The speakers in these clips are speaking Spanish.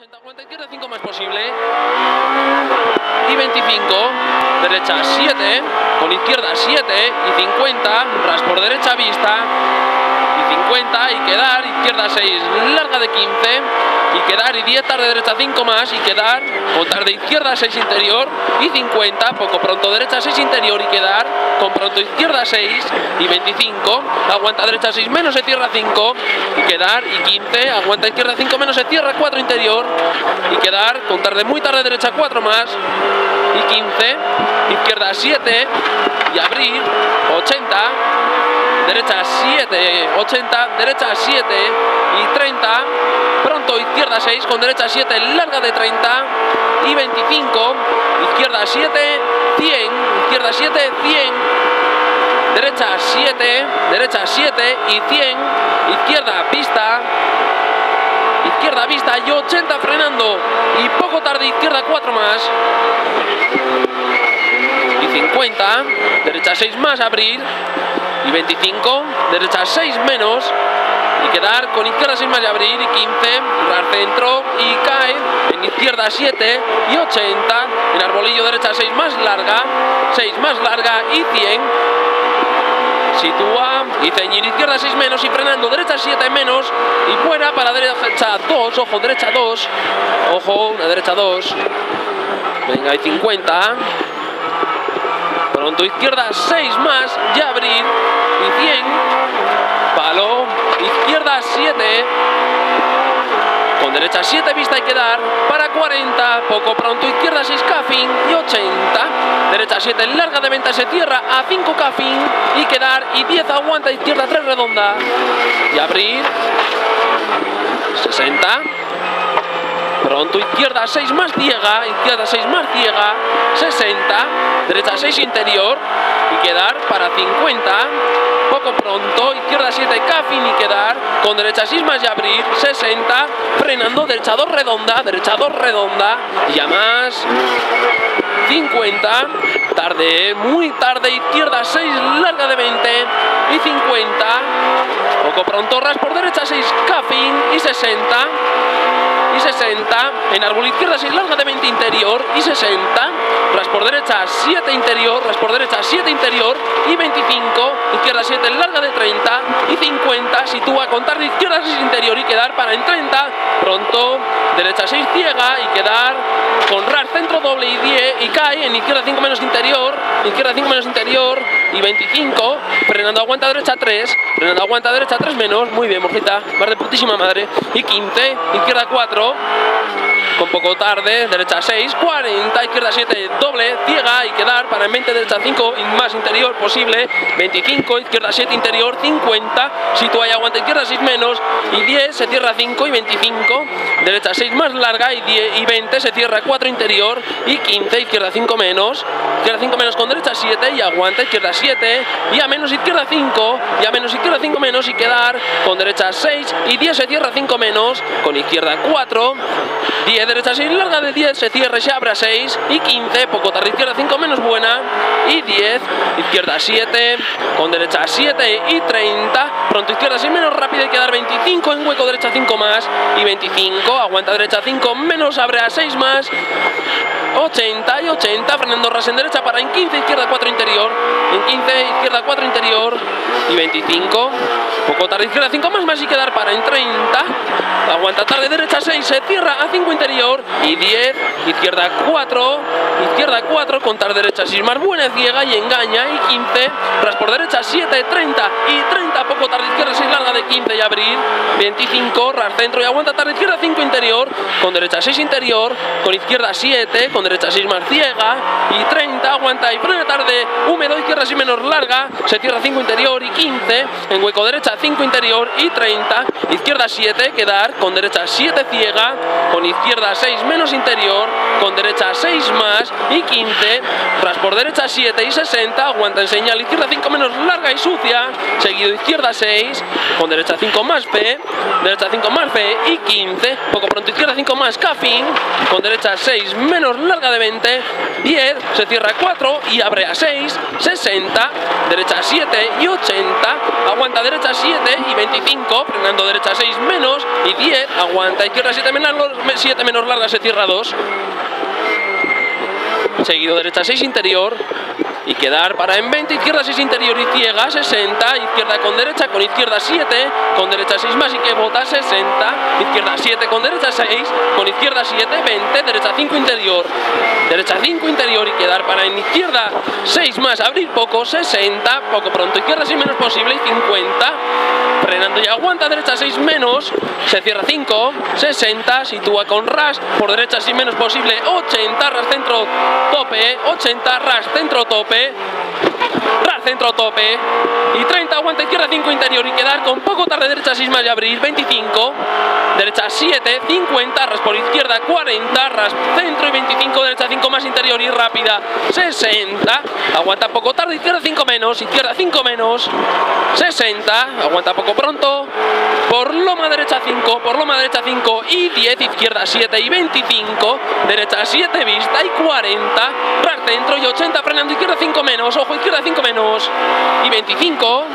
80, aguanta izquierda 5 más posible. Y 25, derecha 7, con izquierda 7 y 50, ras por derecha vista. Y 50 y quedar, izquierda 6, larga de 15 y quedar y 10 tarde derecha 5 más y quedar con tarde izquierda 6 interior y 50 poco pronto derecha 6 interior y quedar con pronto izquierda 6 y 25 aguanta derecha 6 menos se cierra 5 y quedar y 15 aguanta izquierda 5 menos se cierra 4 interior y quedar con tarde muy tarde derecha 4 más y 15 izquierda 7 y abrir 80 derecha 7 80 derecha 7 y 30 pronto izquierda 6 con derecha 7 larga de 30 y 25 izquierda 7 100 izquierda 7 100 derecha 7 derecha 7 y 100 izquierda pista. Izquierda vista y 80 frenando. Y poco tarde izquierda 4 más y 50 derecha 6 más abrir y 25 derecha 6 menos y quedar con izquierda 6 más y abrir y 15 ras centro y cae en izquierda 7 y 80 en arbolillo derecha 6 más larga 6 más larga y 100 sitúa y ceñir izquierda 6 menos y frenando derecha 7 menos y fuera para derecha 2 ojo derecha 2 ojo derecha 2 venga y 50 izquierda 6 más y abrir y 100 palo izquierda 7 con derecha 7 vista y quedar para 40 poco pronto izquierda 6 caffing y 80 derecha 7 larga de venta se cierra a 5 caffing y quedar y 10 aguanta izquierda 3 redonda. Y abrir 60 pronto izquierda 6 más ciega izquierda 6 más ciega 60 derecha 6 interior y quedar para 50 poco pronto, izquierda 7, Caffin y quedar, con derecha 6 más y abrir, 60, frenando, derecha 2 redonda, derecha 2 redonda, y ya más, 50, tarde, muy tarde, izquierda 6, larga de 20, y 50, poco pronto, ras por derecha 6, Caffin y 60, y 60, en árbol izquierda 6 larga de 20 interior y 60, ras por derecha 7 interior, ras por derecha 7 interior y 25, izquierda 7 larga de 30 y 50, sitúa con tarde izquierda 6 interior y quedar para en 30, pronto derecha 6 ciega y quedar con ras centro doble y 10 y cae en izquierda 5 menos interior, izquierda 5 menos interior y 25, frenando aguanta derecha 3, frenando aguanta derecha 3 menos, muy bien morjita, más de putísima madre, y 15, izquierda 4, con poco tarde, derecha 6, 40, izquierda 7, doble, ciega y quedar para en 20, derecha 5, más interior posible, 25, izquierda 7, interior, 50, sitúa y aguanta izquierda 6 menos y 10, se cierra 5 y 25, derecha 6 más larga y, 10, y 20, se cierra 4 interior y 15, izquierda 5 menos, izquierda 5 menos con derecha 7 y aguanta izquierda 7 y a menos izquierda 5 y a menos izquierda 5 menos y quedar con derecha 6 y 10 se cierra 5 menos, con izquierda 4, 10 derecha 6 larga de 10 se cierra y se abre a 6 y 15 poco tarde izquierda 5 menos buena y 10 izquierda 7 con derecha 7 y 30 pronto izquierda 6 menos rápida y quedar 25 en hueco derecha 5 más y 25 aguanta derecha 5 menos abre a 6 más 80 y 80 frenando ras en derecha para en 15 izquierda 4 interior en 15 izquierda 4 interior y 25 poco tarde izquierda 5 más más y quedar para en 30 aguanta tarde derecha 6 se cierra a 5 interior y 10 izquierda 4 izquierda 4 contar derecha 6 más buena ciega y engaña y 15 ras por derecha 7 30 y 30 poco tarde izquierda 6 larga de 15 y abrir 25 ras centro y aguanta tarde izquierda 5 interior con derecha 6 interior con izquierda 7 con derecha 6 más ciega y 30 aguanta y frena tarde húmedo izquierda 6 menos larga se cierra 5 interior y 15 en hueco derecha 5 interior y 30 izquierda 7 quedar con derecha 7 ciega con izquierda 6 menos interior con derecha 6 más y 15 ras por derecha 7 y 60 aguanta en señal izquierda 5 menos larga y sucia seguido izquierda 6 con derecha 5 más P derecha 5 más P y 15 poco pronto izquierda 5 más caffing con derecha 6 menos larga larga de 20, 10, se cierra 4 y abre a 6, 60, derecha 7 y 80, aguanta derecha 7 y 25, frenando derecha 6 menos y 10, aguanta izquierda 7 menos, 7 menos larga, se cierra 2. Seguido derecha 6 interior, y quedar para en 20, izquierda 6 interior y ciega, 60, izquierda con derecha, con izquierda 7, con derecha 6 más y que bota 60, izquierda 7 con derecha 6, con izquierda 7, 20, derecha 5 interior, derecha 5 interior y quedar para en izquierda 6 más, abrir poco, 60, poco pronto, izquierda 6 menos posible y 50, frenando y aguanta, derecha 6 menos, se cierra 5, 60, sitúa con ras, por derecha 6 menos posible, 80, ras centro tope, 80, ras centro tope, pé. Ras centro tope, y 30, aguanta izquierda 5 interior. Y quedar con poco tarde derecha 6 más y abrir, 25, derecha 7, 50, ras por izquierda 40, ras centro y 25, derecha 5 más interior y rápida, 60, aguanta poco tarde, izquierda 5 menos, izquierda 5 menos, 60, aguanta poco pronto, por loma derecha 5, por loma derecha 5 y 10, izquierda 7 y 25, derecha 7 vista y 40, ras centro y 80, frenando. Izquierda 5 menos, ojo izquierda 5 menos y 25,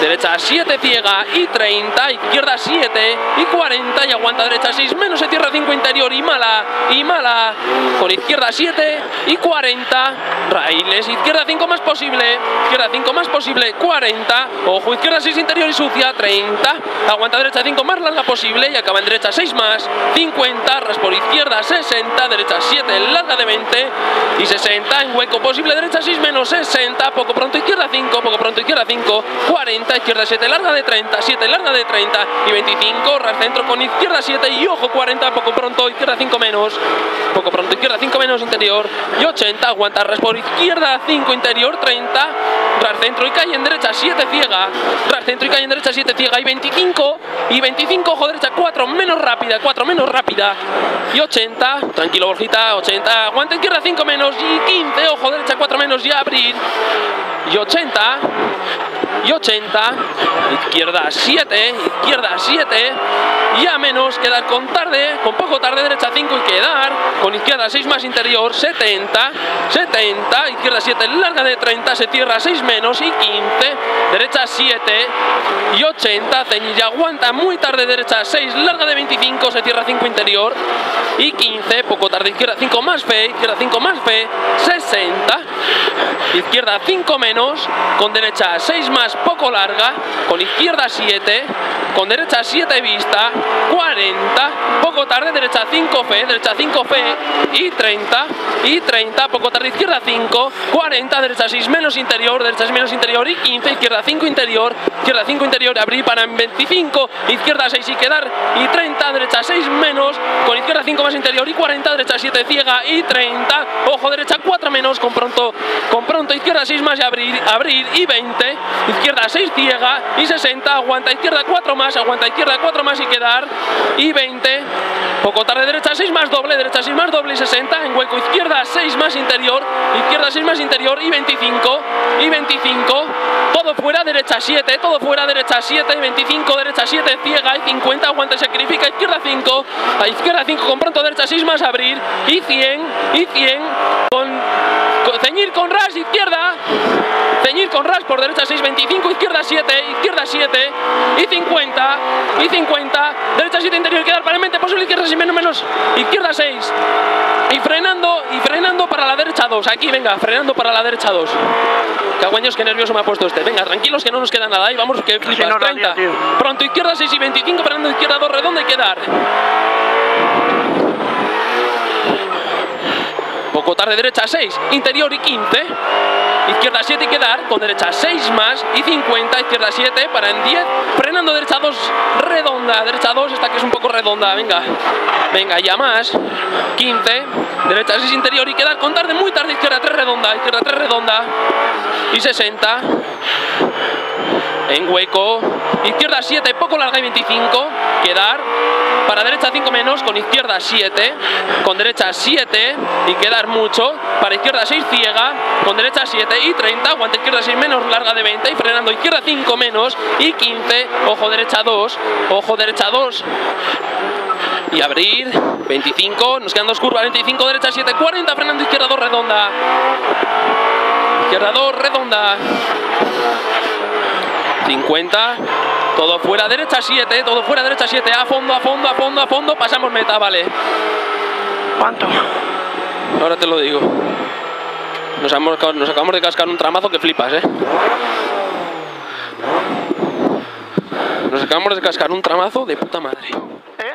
derecha 7 ciega y 30, izquierda 7 y 40 y aguanta derecha 6 menos, se cierra 5 interior y mala y mala, con izquierda 7 y 40, raíles, izquierda 5 más posible, izquierda 5 más posible, 40, ojo izquierda 6 interior y sucia, 30, aguanta derecha 5 más larga posible. Y acaba en derecha 6 más, 50, ras por izquierda 60, derecha 7 larga de 20 y 60 en hueco posible, derecha 6 menos 60, poco pronto izquierda 5, poco pronto izquierda 5, 40, izquierda 7 larga de 30, 7 larga de 30 y 25, ras centro con izquierda 7 y ojo 40, poco pronto izquierda 5 menos, poco pronto izquierda 5 menos interior y 80, aguanta ras por izquierda 5 interior, 30, ras centro y calle en derecha 7 ciega, ras centro y calle en derecha 7 ciega. Y 25 y 25, ojo derecha 4 menos rápida, 4 menos rápida. Y 80, tranquilo Borjita, 80, aguanta izquierda 5 menos. Y 15, ojo derecha 4 menos. Y abrir. Y 80 y 80 izquierda 7 izquierda 7 y a menos quedar con tarde con poco tarde derecha 5 y quedar. Con izquierda 6 más interior 70 70 izquierda 7 larga de 30 se cierra 6 menos y 15 derecha 7 y 80 ceñilla aguanta muy tarde derecha 6 larga de 25 se cierra 5 interior y 15 poco tarde izquierda 5 más fe izquierda 5 más fe 60 izquierda 5 menos, con derecha 6 más poco larga, con izquierda 7, con derecha 7 vista, 40, poco tarde derecha 5 fe, derecha 5 fe y 30, y 30, poco tarde izquierda 5, 40, derecha 6 menos interior, derecha 6 menos interior y 15, izquierda 5 interior, izquierda 5 interior, abrir para en 25, izquierda 6 y quedar y 30, derecha 6 menos, con izquierda 5 más interior y 40, derecha 7 ciega y 30, ojo derecha 4 menos, con pronto, con pronto izquierda 6 más y abrir, abrir y 20, izquierda 6 ciega y 60, aguanta izquierda 4 más, aguanta izquierda 4 más y quedar y 20, poco tarde derecha 6 más doble, derecha 6 más doble y 60, en hueco izquierda 6 más interior, izquierda 6 más interior y 25, y 25, todo fuera, derecha 7, todo fuera, derecha 7, y 25, derecha 7, ciega y 50, aguanta y sacrifica, izquierda 5, a izquierda 5 con pronto, derecha 6 más abrir, y 100, y 100, con, con ceñir con ras, izquierda, ceñir con ras por derecha 6, 25, izquierda 7, izquierda 7, y 50, y 50, derecha 7 interior, quedar para mente posible, izquierda 6 menos menos, izquierda 6, y frenando, y frenando para la derecha 2, aquí venga, frenando para la derecha 2. Cagüeños, qué nervioso me ha puesto este. Venga, tranquilos que no nos queda nada y vamos que flipas. no, 30. rabia, tío. Pronto izquierda 6 y 25, frenando izquierda 2, redonda y quedar. Poco tarde derecha 6, interior y 15. Izquierda 7 y quedar, con derecha 6 más y 50, izquierda 7 para en 10, frenando derecha 2, redonda, derecha 2, esta que es un poco redonda, venga, venga, ya más, 15, derecha 6 interior y quedar, con tarde muy tarde, izquierda 3 redonda, izquierda 3 redonda. Y 60, en hueco, izquierda 7, poco larga y 25, quedar, para derecha 5 menos, con izquierda 7, con derecha 7 y quedar mucho, para izquierda 6 ciega, con derecha 7 y 30, aguanta izquierda 6 menos, larga de 20 y frenando izquierda 5 menos y 15, ojo derecha 2, ojo derecha 2, y abrir. 25, nos quedan dos curvas, 25, derecha 7, 40, frenando izquierda 2, redonda. Izquierda 2, redonda. 50, todo fuera, derecha 7, todo fuera, derecha 7, a fondo, a fondo, a fondo, a fondo, pasamos meta, vale. ¿Cuánto? Ahora te lo digo. Nos, hemos- nos acabamos de cascar un tramazo que flipas, ¿eh? Nos acabamos de cascar un tramazo de puta madre. ¿Eh?